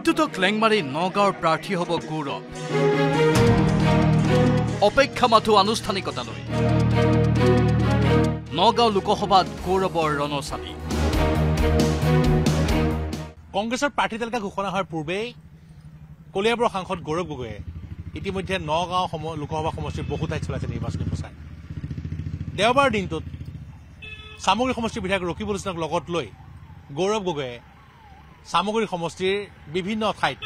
প্ৰত্যুতক লেংমাৰি নগাঁৱৰ প্ৰাৰ্থী হ'ব গৌৰৱ। অপেক্ষা মাথো আনুষ্ঠানিকতালৈ নগাঁও লোকসভাত গৌৰৱৰ ৰণচালী। কংগ্ৰেছৰ প্ৰাৰ্থী তালিকা ঘোষণা হোৱাৰ পূৰ্বেই কলিয়াবৰৰ সাংসদ গৌৰৱ গগৈয়ে ইতিমধ্যে নগাঁও লোকসভা সমষ্টিৰ বহু ঠাইত চলাইছে নিৰ্বাচনী প্ৰচাৰ। দেওবাৰ দিনটোত চামগুৰি সমষ্টিৰ বিধায়ক ৰকিবুল ইছলামক লগত লৈ গৌৰৱ গগৈয়ে চামগুৰি সমষ্টিৰ বিভিন্ন ঠাইত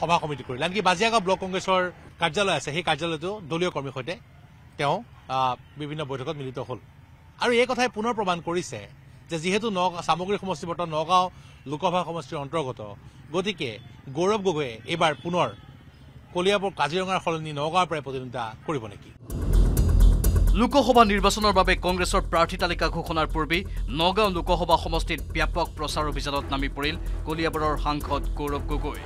সভা সমিতি কৰিলে। আনকি বাজিয়াগাঁও ব্লক কংগ্ৰেছৰ কাৰ্যালয় আছে সেই কাৰ্যালয়তো দলীয় কৰ্মীৰ সৈতে তেওঁ বিভিন্ন বৈঠকত মিলিত হ'ল। আৰু এই কথাই পুনৰ প্ৰমাণ কৰিছে যে যিহেতু নগাঁও চামগুৰি সমষ্টি বৰ্তমান নগাঁও লোকসভা সমষ্টিৰ অন্তৰ্গত গতিকে গৌৰৱ গগৈয়ে এইবাৰ পুনৰ কলিয়াবৰ কাজিৰঙাৰ সলনি নগাঁৱৰ পৰাই প্ৰতিদ্বন্দ্বিতা কৰিব নেকি? লোকসভা নিৰ্বাচনৰ বাবে কংগ্ৰেছৰ প্ৰাৰ্থী তালিকা ঘোষণাৰ পূৰ্বেই নগাঁও লোকসভা সমষ্টিত ব্যাপক প্ৰচাৰ অভিযানত নামি পৰিল কলিয়াবৰৰ সাংসদ গৌৰৱ গগৈ।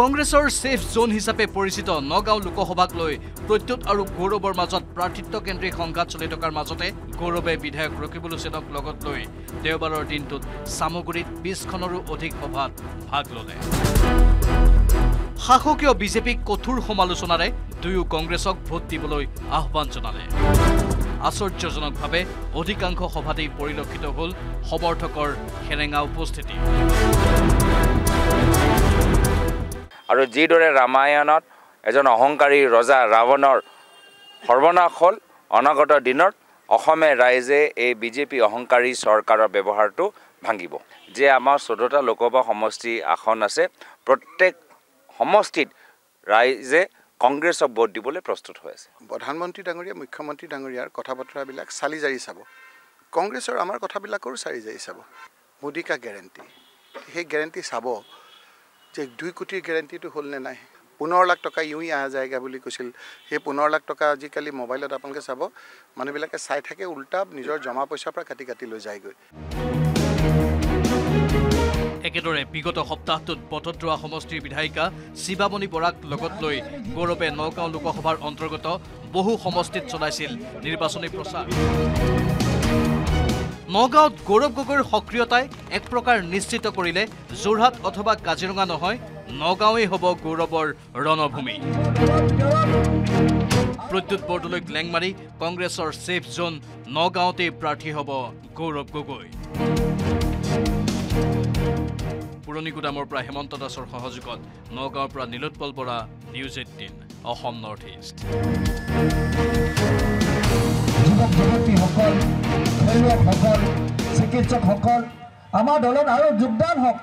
কংগ্ৰেছৰ ছেফ জোন হিচাপে পৰিচিত নগাঁও লোকসভাক লৈ প্ৰত্যুত আৰু গৌৰৱৰ মাজত প্ৰাৰ্থিত্বকেন্দ্ৰিক সংঘাত চলি থকাৰ মাজতে গৌৰৱে বিধায়ক ৰকিবুল হুছেইনক লগত লৈ দেওবাৰৰ দিনটোত চামগুৰিত বিছখনৰো অধিক সভাত ভাগ ল'লে। শাসকীয় বিজেপিক কঠোৰ সমালোচনাৰে দুয়ো কংগ্ৰেছক ভোট দিবলৈ আহ্বান জনালে। আশ্চৰ্যজনকভাৱে অধিকাংশ সভাতেই পৰিলক্ষিত হ'ল সমৰ্থকৰ সেৰেঙা উপস্থিতি। আৰু যিদৰে ৰামায়ণত এজন অহংকাৰী ৰজা ৰাৱণৰ সৰ্বনাশ হ'ল অনাগত দিনত অসমে ৰাইজে এই বিজেপি অহংকাৰী চৰকাৰৰ ব্যৱহাৰটো ভাঙিব। যে আমাৰ চৈধ্যটা লোকসভা সমষ্টি আসন আছে প্ৰত্যেক সমষ্টিত ৰাইজে কংগ্ৰেছক ভোট দিবলৈ প্ৰস্তুত হৈ আছে। প্ৰধানমন্ত্ৰী ডাঙৰীয়া মুখ্যমন্ত্ৰী ডাঙৰীয়াৰ কথা বতৰাবিলাক চালি জাৰি চাব। কংগ্ৰেছৰ আমাৰ কথাবিলাকৰো চালি জাৰি চাব। মোদী কা গেৰেণ্টি সেই গেৰেণ্টি চাব যে দুই কোটিৰ গেৰেণ্টিটো হ'লনে নাই। পোন্ধৰ লাখ টকা ইউই অহা যায়গা বুলি কৈছিল। সেই পোন্ধৰ লাখ টকা আজিকালি মোবাইলত আপোনালোকে চাব মানুহবিলাকে চাই থাকে উল্টা নিজৰ জমা পইচাৰ পৰা কাটি কাটি লৈ যায়গৈ। একেদৰে বিগত সপ্তাহটোত পথদ্ৰোৱা সমষ্টিৰ বিধায়িকা শিৱামণি বৰাক লগত লৈ গৌৰৱে নগাঁও লোকসভাৰ অন্তৰ্গত বহু সমষ্টিত চলাইছিল নিৰ্বাচনী প্ৰচাৰ। নগাঁৱত গৌৰৱ গগৈৰ সক্ৰিয়তাই এক প্ৰকাৰ নিশ্চিত কৰিলে যোৰহাট অথবা কাজিৰঙা নহয় নগাঁৱেই হ'ব গৌৰৱৰ ৰণভূমি। প্ৰদ্যুৎ বৰদলৈক লেংমাৰি কংগ্ৰেছৰ ছেফ জোন নগাঁৱতেই প্ৰাৰ্থী হ'ব গৌৰৱ গগৈ। পুৰণি গুদামৰ পৰা হেমন্ত দাসৰ সহযোগত নগাঁৱৰ পৰা Nilotpal Bora news eighteen Assam north east. যুৱক যুৱতীসকল চিকিৎসকসকল আমাৰ দলত আৰু যোগদান হওক।